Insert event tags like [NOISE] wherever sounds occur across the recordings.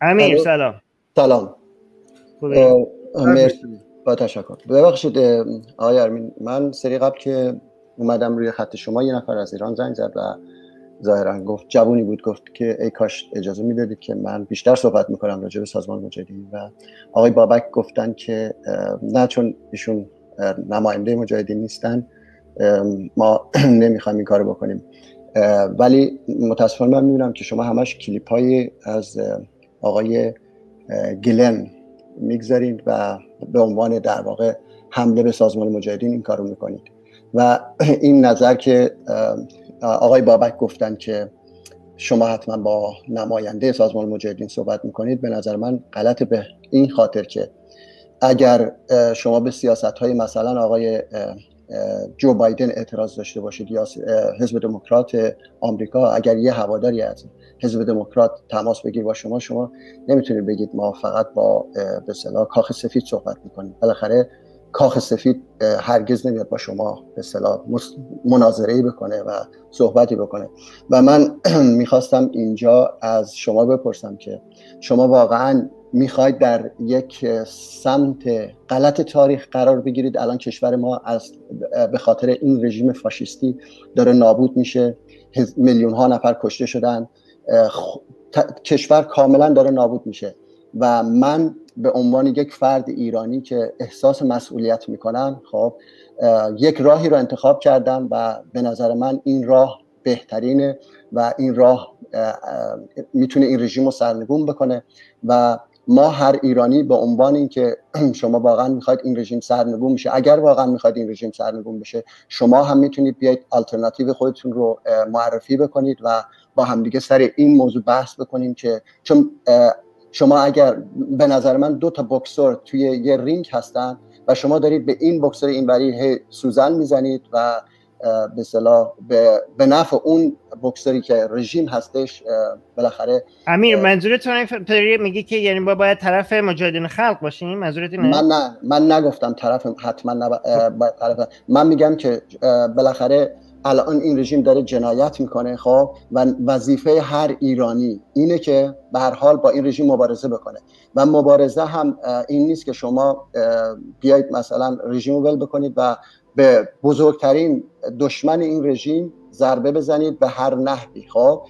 امیر سلام. سلام. مرسی. با تشکر. ببخشید آقای ارمین من سری قبل که اومدم روی خط شما یه نفر از ایران زنگ زد و ظاهرا گفت جوونی بود گفت که ای کاش اجازه می‌دادید که من بیشتر صحبت می‌کنم راجع به سازمان مجاهدین. و آقای بابک گفتن که نه چون ایشون نماینده مجاهدین نیستن ما [CLEARS THROAT] نمی‌خوایم این کارو بکنیم. ولی متاسفانه من می‌بینم که شما همش کلیپ های از آقای گلن می‌گذارید و به عنوان در واقع حمله به سازمان مجاهدین این کارو می‌کنید. و [CLEARS THROAT] این نظر که آقای بابک گفتن که شما حتما با نماینده سازمان مجاهدین صحبت می‌کنید به نظر من غلط به این خاطر که اگر شما به سیاست های مثلا آقای جو بایدن اعتراض داشته باشید یا حزب دموکرات آمریکا اگر یه هواداری از حزب دموکرات تماس بگیر با شما شما نمی‌تونید بگید ما فقط با به کاخ سفید صحبت می‌کنیم. بالاخره کاخ سفید هرگز نمیاد با شما به صلاح مناظره بکنه و صحبتی بکنه. و من [CLEARS THROAT] می‌خواستم اینجا از شما بپرسم که شما واقعا می‌خواید در یک سمت غلط تاریخ قرار بگیرید. الان کشور ما از به خاطر این رژیم فاشیستی داره نابود میشه. میلیون ها نفر کشته شدن. کشور کاملا داره نابود میشه. و من به عنوان یک فرد ایرانی که احساس مسئولیت می‌کنم خب یک راهی رو انتخاب کردم و به نظر من این راه بهترینه و این راه می‌تونه این رژیم رو سرنگون بکنه و ما هر ایرانی به عنوان اینکه [CLEARS THROAT] شما واقعا می‌خواید این رژیم سرنگون بشه اگر واقعا می‌خواید این رژیم سرنگون بشه شما هم می‌تونید بیاید آلترناتیو خودتون رو معرفی بکنید و با همدیگه سر این موضوع بحث بکنیم که چون شما اگر به نظر من دو تا بکسور توی یه رینگ هستن و شما دارید به این بکسور اینوری سوزن می‌زنید و به صلاح به, به نفع اون بکسری که رژیم هستش بالاخره امیر منظورت تو میگی که یعنی با باید طرف مجاهدین خلق باشیم؟ منظورت اینه؟ من نه من نگفتم طرف حتما نب... طرف من میگم که بالاخره الان این رژیم داره جنایت می‌کنه خب؟ و وظیفه هر ایرانی اینه که به هر حال با این رژیم مبارزه بکنه. و مبارزه هم این نیست که شما بیایید مثلا رژیم ول بکنید و به بزرگترین دشمن این رژیم ضربه بزنید به هر نحوی خب؟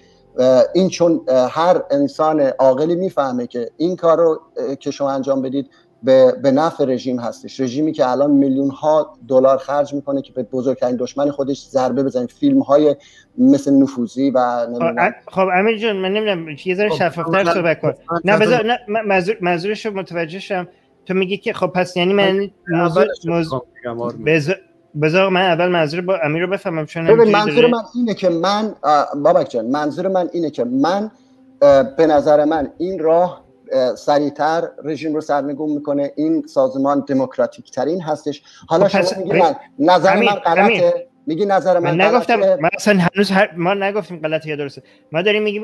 این چون هر انسان عاقلی می‌فهمه که این کار رو که شما انجام بدید به, به نفع رژیم هستش. رژیمی که الان میلیون ها دلار خرج می‌کنه که به بزرگترین دشمن خودش ضربه بزنه. فیلم های مثل نفوذی و خب امیر جان من نمی‌دونم یه ذره خب، شفافتر صحبت کن. نه بذار نه منظور منظورش متوجه شم. تو میگی که خب پس یعنی من موضوع موضوع بذار من اول منظور با امیر رو بفهمم چون منظور من اینه که من بابک جان منظور من اینه که من به نظر من این راه سریعتر رژیم رو سرنگون می‌کنه. این سازمان دموکراتیک ترین هستش. حالا خب شما میگی من نظر من غلطه. میگی نظر من, من نگفتم من اصلا هنوز ما نگفتیم غلطه یا درسته. ما داریم میگیم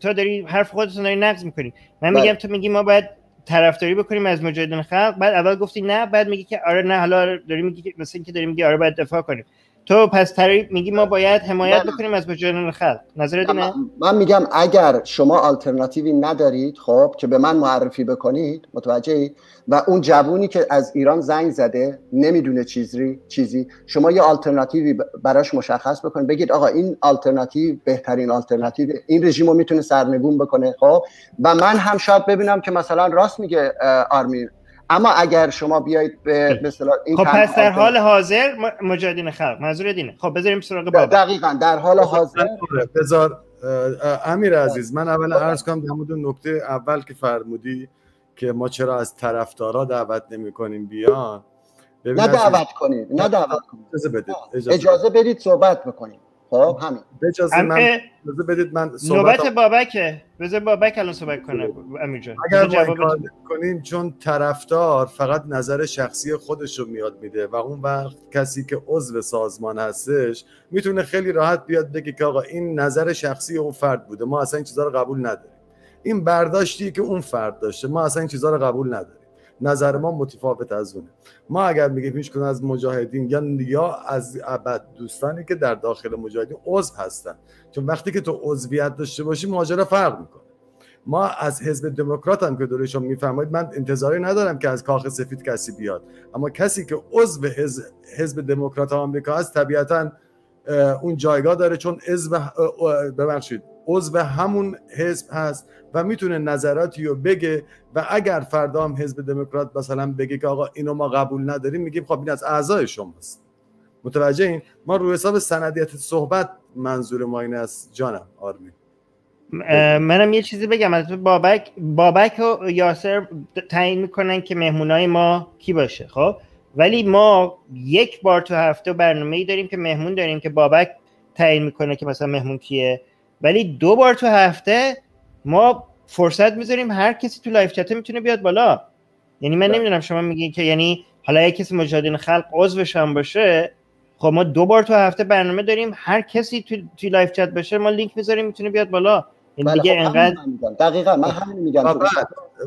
تو داری حرف خودت داری نقض می‌کنی. من میگم بله. تو میگی ما باید طرفداری بکنیم از مجاهدین خلق. بعد اول گفتی نه بعد میگی که آره نه حالا داری میگی مثلا اینکه داری میگی آره باید دفاع کنیم. تو پس تری میگی ما باید حمایت بکنیم از مجاهدین خلق. نظرت اینه من میگم اگر شما آلترناتیوی ندارید خب که به من معرفی بکنید متوجه و اون جوونی که از ایران زنگ زده نمی‌دونه چیزی چیزی. شما یه آلترناتیوی براش مشخص بکنید. بگید آقا این آلترناتیو بهترین آلترناتیو. این رژیم رو می‌تونه سرنگون بکنه خب؟ و من هم شاید ببینم که مثلا راست میگه آرمیر اما اگر شما بیایید به مثلا این خب پس در حال حاضر مجاهدین خلق منظور دینه. خب بذاریم سراغ بابا. دقیقاً در حال خب، حاضر. بذار امیر عزیز من اول عرض کنم در مورد نکته اول که فرمودی که ما چرا از طرفدارا دعوت نمی کنیم بیان. نه دعوت کنید نه دعوت کنید اجازه بدید اجازه بدید صحبت بکنیم. خب همین. اجازه من اجازه بدید من صحبت نوبت بابکه. بذار بابک الان صحبت کنه امیر جان اگر ما کنیم چون طرفدار فقط نظر شخصی خودش رو میاد میده و اون وقت کسی که عضو سازمان هستش می‌تونه خیلی راحت بیاد بگه که آقا این نظر شخصی اون فرد بوده. ما اصلا این چیزا رو قبول نداریم. این برداشتی که اون فرد داشته ما اصلا این چیزا رو قبول نداریم. نظر ما متفاوت از اونه. ما اگر میگیم هیچ از مجاهدین یا یا از ابد دوستانی که در داخل مجاهدین عضو هستن. چون وقتی که تو عضویت داشته باشی ماجرا فرق می‌کنه. ما از حزب دموکرات هم که دورشون میفرمایید من انتظاری ندارم که از کاخ سفید کسی بیاد. اما کسی که عضو حزب, دموکرات آمریکا هست طبیعتا اون جایگاه داره چون حزب ببخشید عضو همون حزب هست و می‌تونه نظراتی رو بگه و اگر فردا هم حزب دموکرات مثلا بگه که آقا اینو ما قبول نداریم میگیم خب این از اعضای شماست. متوجه این؟ ما رو حساب سندیت صحبت منظور ما این است جانم آرمین. منم یه چیزی بگم از بابک. بابک و یاسر تعیین می‌کنن که مهمونای ما کی باشه خب؟ ولی ما یک بار تو هفته برنامه ای داریم که مهمون داریم که بابک تعیین می‌کنه که مثلا مهمون کیه. ولی دو بار تو هفته ما فرصت می‌ذاریم هر کسی تو live chat می‌تونه بیاد بالا یعنی من بله. نمی‌دونم شما میگین که یعنی حالا یک کسی مجاهدین خلق عضوش هم باشه خب ما دو بار تو هفته برنامه داریم هر کسی تو توی live chat باشه ما لینک می‌ذاریم می‌تونه بیاد بالا این بله، دیگه خب انقدر دقیقا من همین میگم.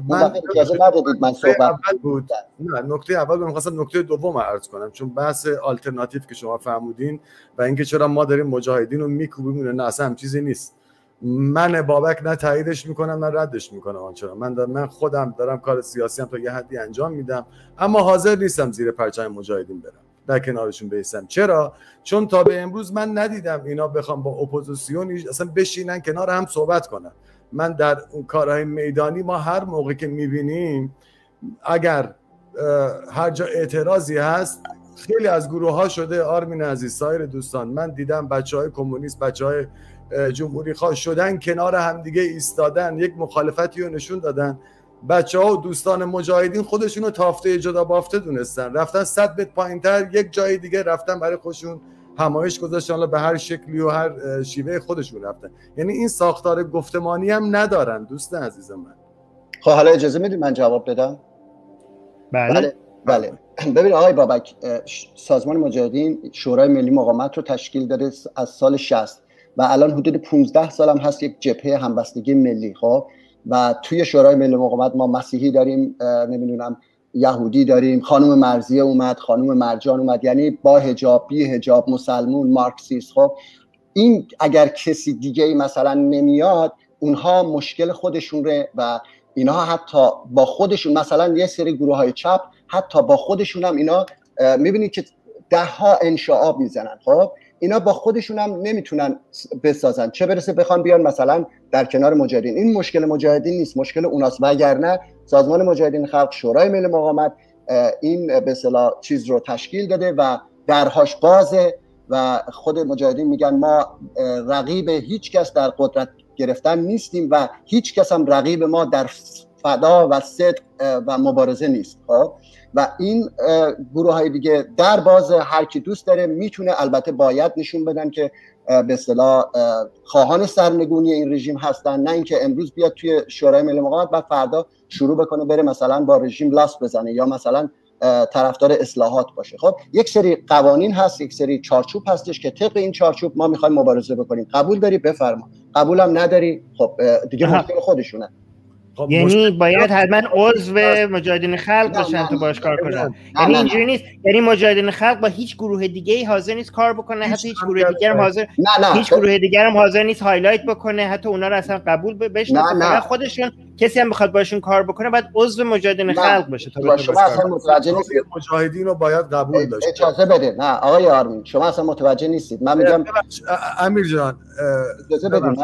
من اجازه ندادید من صحبت بود. نه نکته اول من خواستم نکته دوم عرض کنم. چون بحث آلترناتیو که شما فرمودین و اینکه چرا ما داریم مجاهدین رو میکوبیم نه اصلا هم چیزی نیست. من بابک نه تاییدش می‌کنم نه ردش می‌کنم آنچنان. من من خودم دارم کار سیاسی هم تا یه حدی انجام میدم اما حاضر نیستم زیر پرچم مجاهدین برم. در کنارشون بایستم. چرا؟ چون تا به امروز من ندیدم اینا بخوام با اپوزیسیون اصلا بشینن کنار هم صحبت کنن. من در اون کارهای میدانی ما هر موقع که می‌بینیم اگر هر جا اعتراضی هست خیلی از گروه ها شده آرمین عزیز سایر دوستان من دیدم بچه های کمونیست بچه های جمهوری خواه شدن کنار همدیگه ایستادن یک مخالفتی رو نشون دادن. بچه ها و دوستان مجاهدین خودشون رو تافته جدا بافته دونستن. رفتن صد متر پایین تر یک جای دیگه رفتن برای خودشون همایش گذاشتن. به هر شکلی و هر شیوه خودشون رفتن. یعنی این ساختار گفتمانی هم ندارن دوست عزیز من. خب حالا اجازه می‌دید من جواب بدم؟ بله. بله, بله. ببین آقای بابک سازمان مجاهدین شورای ملی مقاومت رو تشکیل داده از سال 60 و الان حدود 15 سال هم هست یک جبهه همبستگی ملی. خب و توی شورای ملی مقاومت ما مسیحی داریم نمی‌دونم یهودی داریم خانم مرزیه اومد خانم مرجان اومد یعنی با هجاب بی هجاب مسلمون مارکسیست. خب این اگر کسی دیگه ای مثلا نمیاد اونها مشکل خودشون ره و اینها حتی با خودشون مثلا یه سری گروه های چپ حتی با خودشون هم اینا می‌بینید که ده ها انشاء می‌زنن. خب اینا با خودشون هم نمی‌تونن بسازن. چه برسه بخوان بیان مثلا در کنار مجاهدین. این مشکل مجاهدین نیست مشکل اوناست. وگرنه سازمان مجاهدین خلق شورای ملی مقاومت این به اصطلاح چیز رو تشکیل داده و درهاش بازه و خود مجاهدین میگن ما رقیب هیچ کس در قدرت گرفتن نیستیم و هیچ کس هم رقیب ما در فدا و صدق و مبارزه نیست. خب؟ و این گروه های دیگه در باز هر کی دوست داره می‌تونه البته باید نشون بدن که به اصطلاح خواهان سرنگونی این رژیم هستن. نه اینکه امروز بیاد توی شورای ملی مقاومت و فردا شروع بکنه بره مثلا با رژیم لاس بزنه یا مثلا طرفدار اصلاحات باشه. خب؟ یک سری قوانین هست یک سری چارچوب هستش که طبق این چارچوب ما می‌خوایم مبارزه بکنیم. قبول داری؟ بفرما. قبولم نداری؟ خب دیگه مشکل خودشونه. خب یعنی باید حتما عضو مجاهدین خلق باشن تو باش کار کنن یعنی اینجوری نیست. یعنی مجاهدین خلق با هیچ گروه دیگه ای حاضر نیست کار بکنه حتی هیچ گروه دیگه هم حاضر نه نه. هیچ گروه دیگه هم حاضر نیست highlight بکنه حتی اونا رو اصلا قبول بشناسه خودشون کسی هم بخواد باشون کار بکنه باید عضو مجاهدین خلق باشه تا شما اصلا متوجه نیستید. مجاهدین رو باید قبول داشته اجازه بده نه آقای آرمین شما اصلا متوجه نیستید. من میگم امیر جان اجازه بدید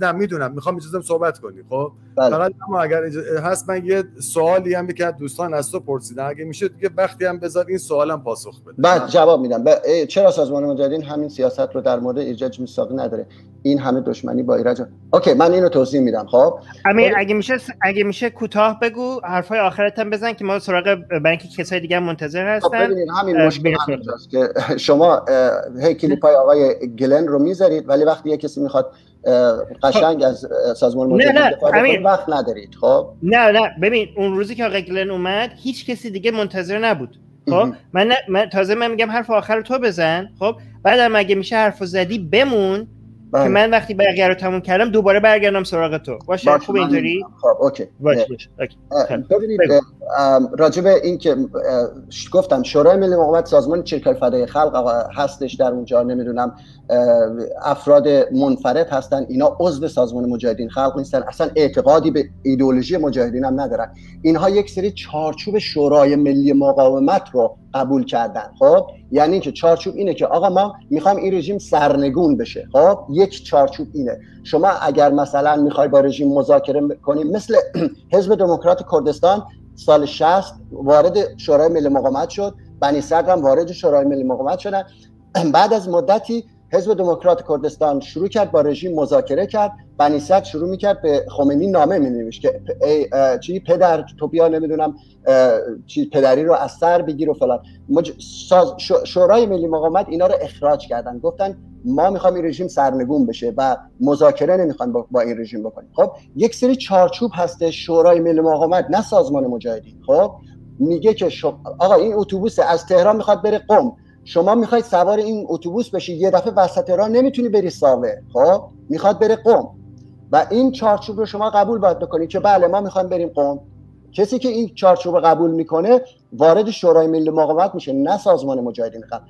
نه می‌دونم می‌خوام اجازه صحبت کنی خب؟ بله. فقط اما اگر هست من یه سوالی هم که دوستان از تو پرسیدن. اگه میشه دیگه وقتی هم بذار این سوالم پاسخ بده. بعد جواب میدم. چرا سازمان مجاهدین همین سیاست رو در مورد ایجاج میثاقی نداره؟ این همه دشمنی با ایرج اوکی من اینو توضیح میدم خب؟ امیر اگه میشه اگه میشه کوتاه بگو حرفای آخرت هم بزن که ما سراغ بانک کسای دیگه منتظر خب، هستن. ببینید همین مشکل که [LAUGHS] شما هی کلیپای آقای گلن رو می‌ذارید ولی وقتی یه کسی می‌خواد قشنگ از سازمان مجاهدین نه نه وقت ندارید خب؟ نه نه ببین اون روزی که آقای گلن اومد هیچ کسی دیگه منتظر نبود خب؟ من, من تازه من میگم حرف آخر تو بزن خب؟ بعد اگه میشه حرف زدی بمون. که من وقتی بقیه رو تموم کردم دوباره برگردم سراغ تو. باشه؟ خوب اینطوری. خب اوکی. باشه باشه. ببینید به این که گفتم شورای ملی مقاومت سازمان چریکای فدای خلق هستش در اونجا نمی‌دونم افراد منفرد هستن اینا عضو سازمان مجاهدین خلق نیستن اصلا اعتقادی به ایدئولوژی مجاهدین هم ندارن. اینها یک سری چارچوب شورای ملی مقاومت رو قبول کردن. خب؟ یعنی اینکه چارچوب اینه که آقا ما می‌خوایم این رژیم سرنگون بشه. خب؟ یک چارچوب اینه. شما اگر مثلا می‌خوای با رژیم مذاکره کنیم مثل [CLEARS THROAT] حزب دموکرات کردستان سال 60 وارد شورای ملی مقاومت شد. بنی صدر هم وارد شورای ملی مقاومت شدن. [CLEARS THROAT] بعد از مدتی حزب دموکرات کردستان شروع کرد با رژیم مذاکره کرد. بنی صدر شروع می‌کرد به خمینی نامه مینوشت که ای چی؟ پدر تو بیا نمی‌دونم چی؟ پدری رو از سر بگیر و فلان. مج... ساز... شورای ملی مقاومت اینا رو اخراج کردن. گفتن ما می‌خوایم این رژیم سرنگون بشه و مذاکره نمی‌خوایم با, با این رژیم بکنیم. خب یک سری چارچوب هسته شورای ملی مقاومت نه سازمان مجاهدین. خب میگه که شو... آقا این اتوبوس از تهران می‌خواد بره قم. شما می‌خواید سوار این اتوبوس بشی یه دفعه وسط راه نمی‌تونی بری ساوه. خب؟ می‌خواد بره قم. و این چارچوب رو شما قبول باید بکنید که بله ما می‌خوایم بریم قم. کسی که این چارچوب رو قبول می‌کنه وارد شورای ملی مقاومت میشه نه سازمان مجاهدین خلق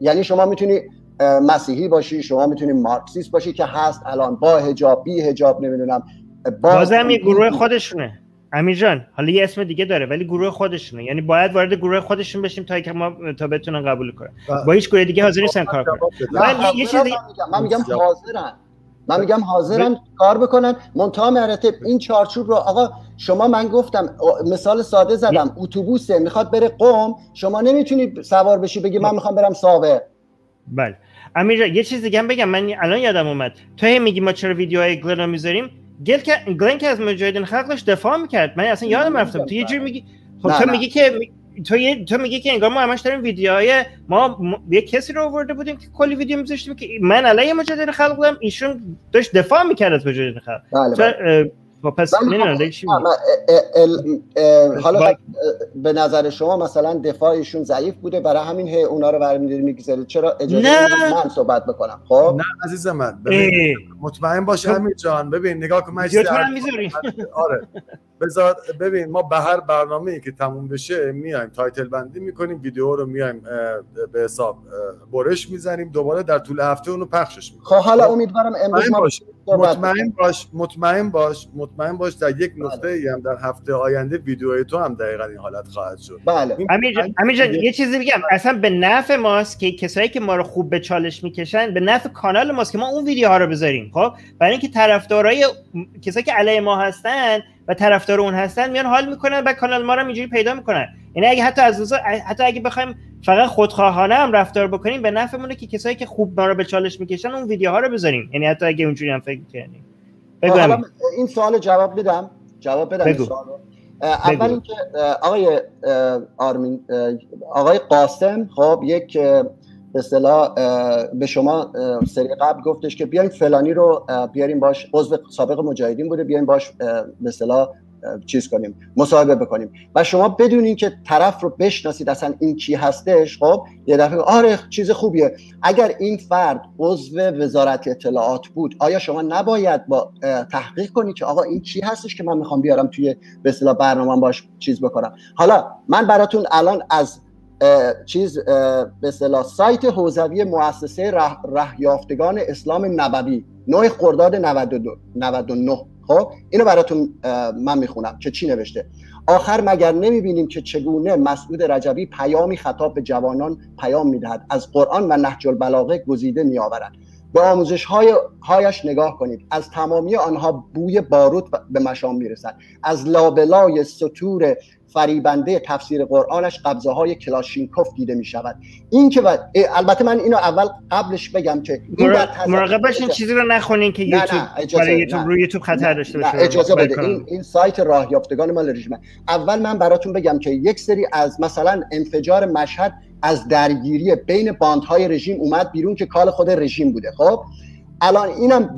یعنی شما می‌تونی مسیحی باشی شما می‌تونی مارکسیست باشی که هست الان با هجاب بی هجاب نمی‌دونم با بازم یه گروه خودشونه. امیر جان حالا یه اسم دیگه داره ولی گروه خودشونه. یعنی باید وارد گروه خودشون بشیم تا که ما تا بتونن قبول کنن. با هیچ گروه دیگه حاضر نیستن کار کنن. من یه- حاضرن چیزی- من میگم من میگم حاضرن. من میگم حاضرن کار بکنن. منتها مراتب این چارچوب رو آقا شما من گفتم مثال ساده زدم. اتوبوسه می‌خواد بره قم. شما نمی‌تونی سوار بشی بگی من می‌خوام برم ساوه. بله. امیر جان، یه چیز دیگه هم بگم. من الان یادم اومد. تو هی میگی ما چرا ویدیوهای گلن رو می‌ذاریم؟ گل که گلن که از مجاهدین خلقش دفاع می‌کرد من اصلا یادم رفتم تو یه جور میگی خب تو. میگی که تو یه تو میگی که انگار ما همش داریم ویدیوهای ما م- یه کسی رو آورده بودیم که کلی ویدیو میذاشتیم که من علیه مجاهدین خلق بودم ایشون داشت دفاع می‌کرد از مجاهدین خلق بله بله. خب پس حالا به نظر شما مثلا دفاعشون ضعیف بوده برای همین هی اونا رو برمی‌داری می‌گذارید چرا اجازه من صحبت بکنم؟ خب؟ نه عزیز من مطمئن باش تو- امیر جان ببین نگاه کن من [LAUGHS] آره. بذار ببین ما به هر برنامه ای که تموم بشه میایم title بندی می‌کنیم ویدیو رو میایم به حساب برش می‌زنیم. دوباره در طول هفته اونو پخشش می‌کنیم. خب حالا امیدوارم امروز باش. مطمئن. باش مطمئن باش مطمئن باش در یک بله. نقطه ای هم در هفته آینده ویدیوی تو هم دقیقا این حالت خواهد شد. بله. جان یه چیزی بگم. اصلا به نفع ماست که کسایی که ما رو خوب به چالش می‌کشن به نفع کانال ماست که ما اون ویدیوها رو بذاریم خب؟ برای اینکه طرفدارای کسایی که علیه ما هستن و طرفدار اون هستن میان حال می‌کنن و کانال ما رو هم اینجوری پیدا می‌کنن. یعنی اگه حتی از حتی اگه بخوایم فقط خودخواهانه هم رفتار بکنیم به نفعمونه که کسایی که خوب ما رو به چالش می‌کشن اون ویدیوها رو بذاریم. یعنی حتی اگه اونجوری هم فکر کنیم بگو. این سوال جواب بدم جواب بدم بگو. اول اینکه آقای آرمین آقای قاسم خب یک به اصطلاح به شما سری قبل گفتش که بیاین فلانی رو بیاریم باش عضو سابق مجاهدین بوده بیاین باش به اصطلاح چیز کنیم مصاحبه بکنیم. و شما بدون اینکه طرف رو بشناسید اصلا این کی هستش خب؟ یه دفعه آره چیز خوبیه. اگر این فرد عضو وزارت اطلاعات بود آیا شما نباید با تحقیق کنید که آقا این کی هستش که من می‌خوام بیارم توی به اصطلاح برنامه باش چیز بکنم؟ حالا من براتون الان از چیز به اصطلاح سایت حوزوی مؤسسه ره, رهیافتگان اسلام نبوی 9 خرداد 92 99 خب؟ اینو براتون من می‌خونم. که چی نوشته؟ آخر مگر نمی‌بینیم که چگونه مسعود رجبی پیامی خطاب به جوانان پیام می‌دهد؟ از قرآن و نهج البلاغه گزیده میآورد. به آموزش های هایش نگاه کنید. از تمامی آنها بوی باروت به مشام می‌رسد. از لابلای سطور فریبنده تفسیر قرآنش قبضه های کلاشینکوف دیده می شود این که و... البته من اینو اول قبلش بگم که این مراقب باشین چیزی رو نخونین که نه، نه، یوتیوب اجازه، برای یوتیوب نه. روی یوتیوب خطر داشته نه باشه اجازه بده. این این سایت راه یافتگان مال رژیمه اول من براتون بگم که یک سری از مثلا انفجار مشهد از درگیری بین باندهای رژیم اومد بیرون که کال خود رژیم بوده. خب الان اینم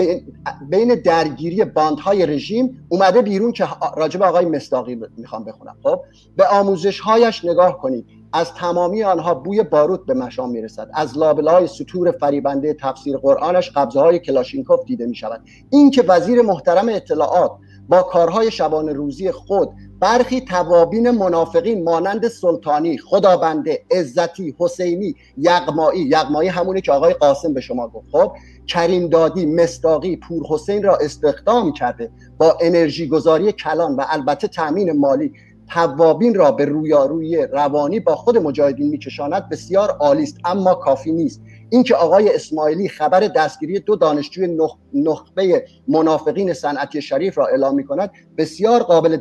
بین درگیری باندهای رژیم اومده بیرون که راجب آقای مستاقی می‌خوام بخونم. خب به آموزش هایش نگاه کنید. از تمامی آنها بوی باروت به مشام می‌رسد. از لابلای سطور فریبنده تفسیر قرآنش قبضه های کلاشینکوف دیده می شود این که وزیر محترم اطلاعات با کارهای شبانه روزی خود برخی توابین منافقین مانند سلطانی خدابنده عزتی حسینی یغمایی یغمایی همونی که آقای قاسم به شما گفت. خب کریم دادی مستاقی پور حسین را استخدام کرده با انرژی گذاری کلان و البته تامین مالی. توابین را به رویارویی روانی با خود مجاهدین میکشاند بسیار عالی است اما کافی نیست. اینکه آقای اسماعیلی خبر دستگیری دو دانشجوی نخبه منافقین صنعتی شریف را اعلام می کند بسیار قابل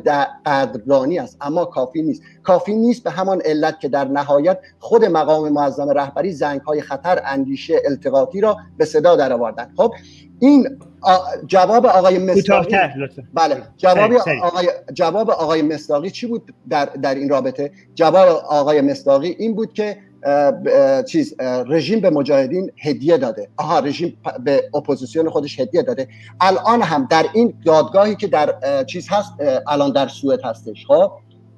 قدردانی است اما کافی نیست. کافی نیست به همان علت که در نهایت خود مقام معظم رهبری زنگ های خطر اندیشه التقاطی را به صدا درآوردند خب این جواب آقای مصداقی بله جواب آقای جواب آقای مصداقی چی بود در در این رابطه؟ جواب آقای مصداقی این بود که چیز رژیم به مجاهدین هدیه داده. آها رژیم به اپوزیسیون خودش هدیه داده. الان هم در این دادگاهی که در چیز هست الان در سوئد هستش. خب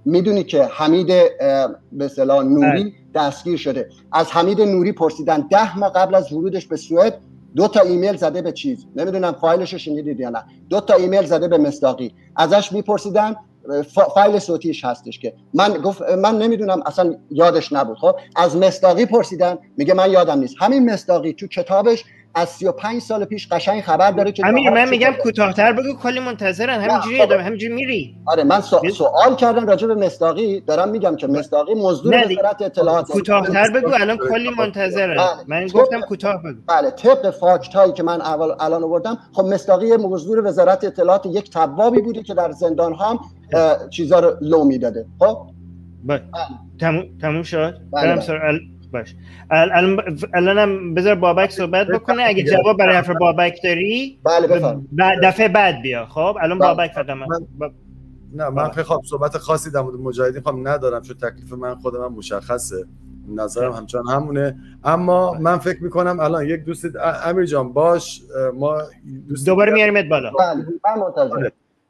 می‌دونی که حمید به اصطلاح نوری بله. دستگیر شده. از حمید نوری پرسیدن ده ماه قبل از ورودش به سوئد دو تا ایمیل زده به چیز. نمی‌دونم فایلش رو شنیدید یا نه. دو تا ایمیل زده به مصداقی. ازش میپرسیدن فایل صوتیش هستش که من گفت من نمی‌دونم اصلا یادش نبود. خب از مصداقی پرسیدن میگه من یادم نیست. همین مصداقی تو کتابش از 35 سال پیش قشنگ خبر داره که همین من میگم کوتاه‌تر بگو کلی منتظرن. همینجوری ادامه همینجوری میری. آره من سوال کردم راجع به مصداقی. دارم میگم که مصداقی مزدور وزارت اطلاعات کوتاه‌تر بگو الان کلی منتظرن. بله. من گفتم کوتاه بگو. بله طبق فاکت هایی که من اول الان آوردم خب مصداقی مزدور وزارت اطلاعات یک توابی بودی که در زندان هم چیزا رو لو می‌داده. خب؟ بله. تموم تموم شد؟ برم بله. باش. الانم بذار بابک صحبت بکنه. اگه جواب برای حرف بابک داری بله بفرم دفعه بعد بیا. خب؟ الان بله. بابک فقط من نه من خیلی خب صحبت خاصی در مورد مجاهدین خب ندارم چون تکلیف من خود من مشخصه. نظرم همچنان همونه. اما من فکر می‌کنم الان یک دوست امیر جان باش. ما دوست دوباره میاریمت بالا. بله. من منتظرم.